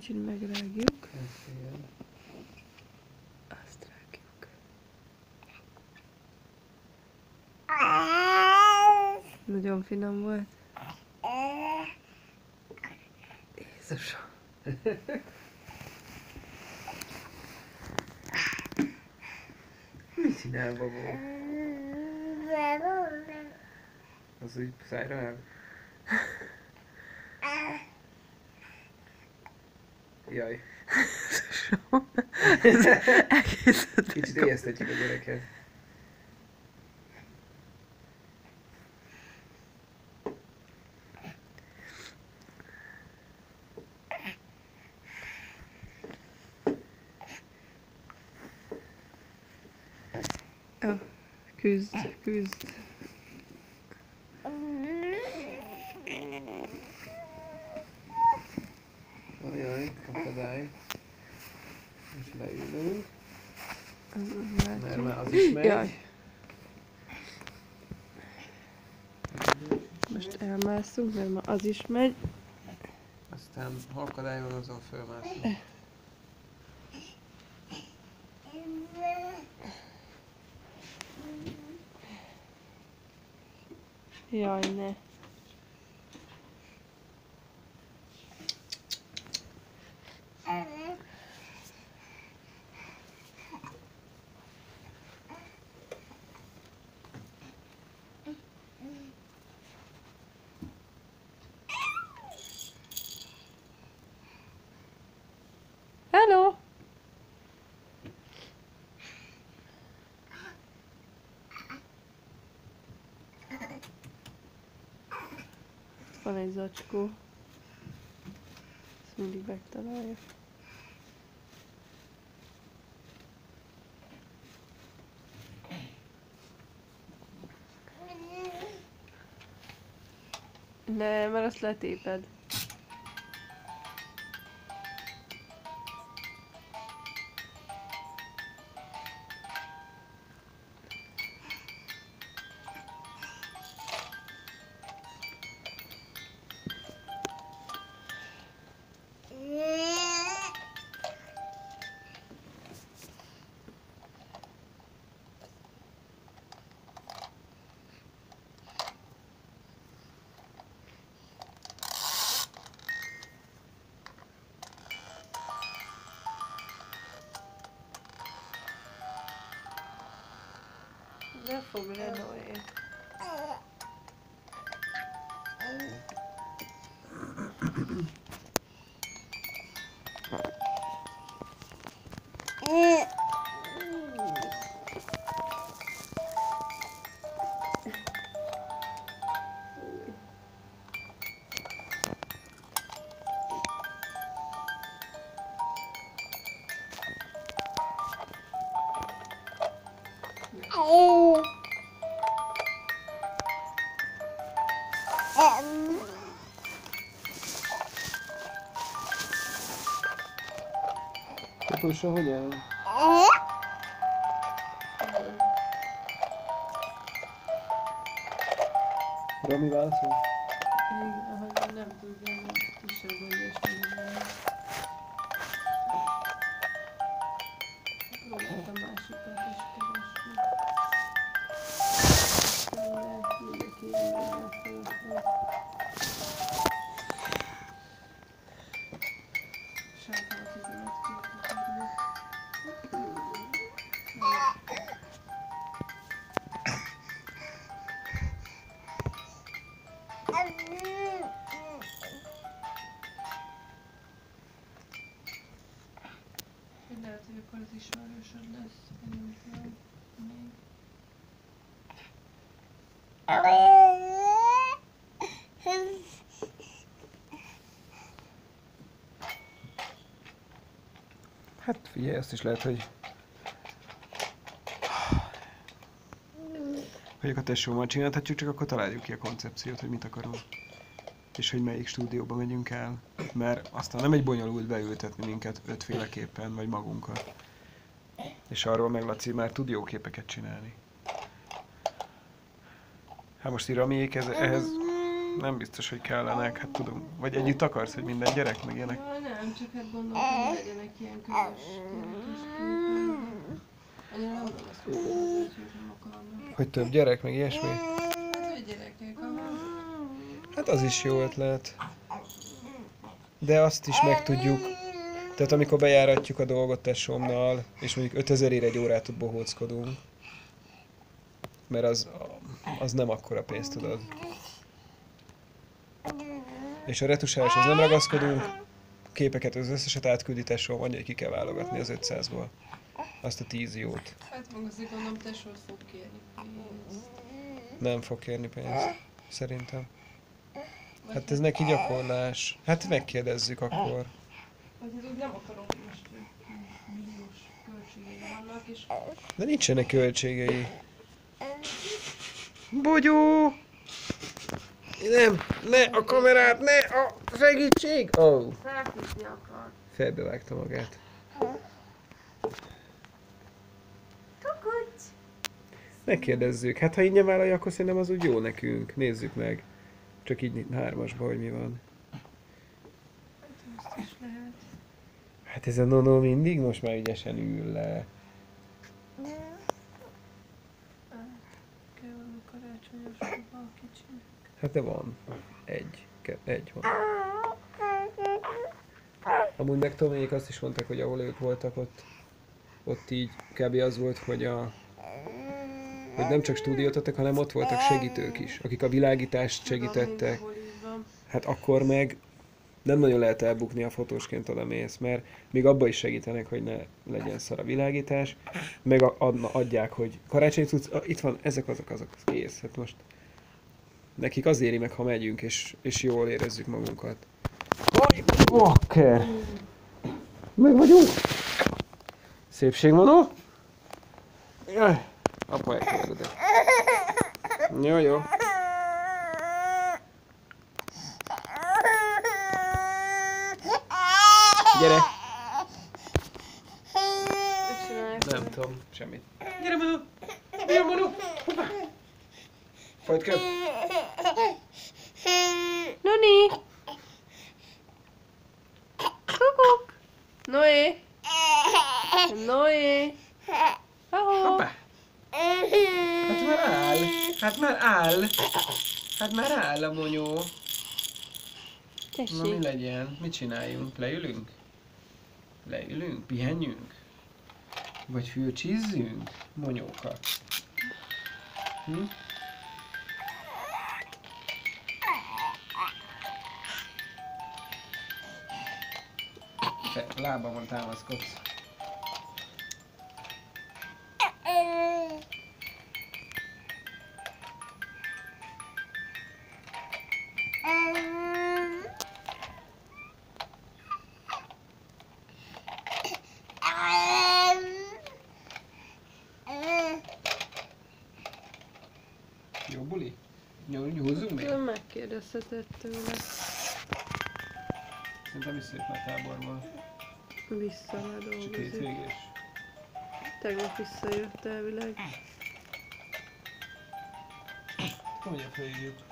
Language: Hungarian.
kicsit megrágjuk. Azt rágjuk. Nagyon finom volt. Jézusom. Mit csinál, babó? Az úgy szájra áll? Jaj. Ez egészet Kicsit éjesztetjük a gyereket. Küzd, küzd. Akadály. Most leülünk, mert már az is megy. Jaj, most elmászunk, mert ma az is megy. Aztán ha akadály van, azon fölmászunk. Jaj, ne. Van egy zacskó. Ezt mindig megtalálja. Ne, mert azt letéped. Ne fog le, Noé. Utolsó hogy áll? Rami válaszol? Igen, ahogy nem tudja, hogy kisebb gondos minden. Próbált a másikat akkor az ismerősöd lesz. Én nem. Még. Hát figyelj, azt is lehet, hogy... Hogy a tesóval csinálhatjuk, csak akkor találjuk ki a koncepciót, hogy mit akarunk. És hogy melyik stúdióba megyünk el. Mert aztán nem egy bonyolult beültetni minket ötféleképpen, vagy magunkat. És arról meg Laci már tud jó képeket csinálni. Hát most Iramiék ez, ehhez nem biztos, hogy kellenek, hát tudom. Vagy együtt akarsz, hogy minden gyerek meg ilyenek? Ja, nem, csak hát gondoltam, hogy legyenek ilyen közös képen. Annyira nem. Hogy több gyerek, meg ilyesmi? Hát, hogy gyerekek, aha. Hát az is jó ötlet. De azt is meg tudjuk. Tehát amikor bejáratjuk a dolgot tesómnal, és mondjuk 5000 ér egy órát bohóckodunk, mert az, az nem akkora pénz, tudod. És a retusálás az nem ragaszkodunk, képeket az összeset átküldi tesóm, hogy ki kell válogatni az 500-ból. Azt a 10 jót. Hát meg azért gondolom, tesót fog kérni pénzt. Nem fog kérni pénzt, szerintem. Hát ez neki gyakorlás. Hát megkérdezzük akkor. Vagy hát úgy nem akarom most milliós költségei vannak, és De nincsenek költségei. Bogyó! Nem, ne a kamerát, ne a segítség! Ó, oh, felfűzni akar. felbevágta magát. Kukucs! Megkérdezzük. Hát ha ingyen vállalja, akkor szerintem az úgy jó nekünk. Nézzük meg. Csak így hármasba, hogy mi van. Azt is lehet. Hát ez a nono mindig most már ügyesen ül le. Kicsinek. Hát de van. Egy. Ke- egy van. Amúgy meg Tomék azt is mondták, hogy ahol ők voltak ott, ott így kb. az volt, hogy a hogy nem csak stúdiót adtak, hanem ott voltak segítők is, akik a világítást segítettek. Hát akkor meg nem nagyon lehet elbukni a fotósként oda mész, mert még abba is segítenek, hogy ne legyen szar a világítás, meg adna, adják, hogy karácsonyi tudsz, itt van, ezek azok, azok, kész. Hát most nekik az éri meg, ha megyünk, és, és jól érezzük magunkat. Walker! Meg vagyunk! Szépségvonó? Jaj, apa elkérdezett. Jó, jó. Gyere! Mit csinálják? Nem tudom, semmit. Gyere, Manu! Gyere, Manu! Hoppá! Fajt kell. Noni! Kukuk! Noé! Noé! Hát már áll! Hát már áll a monyó. Na mi Tessék! legyen? Mit csináljunk? Leülünk? Leülünk? Pihenjünk? Vagy fülcsizzünk? Monyókat. Hm? Te lábamon támaszkodsz. Jó, húzzunk még? Nem megkérdezhetett tőle. Szerintem visszajött már táborból. Vissza már Csak dolgozik. hétvégés. Tegnap visszajött elvileg. Komolyan felhívjuk.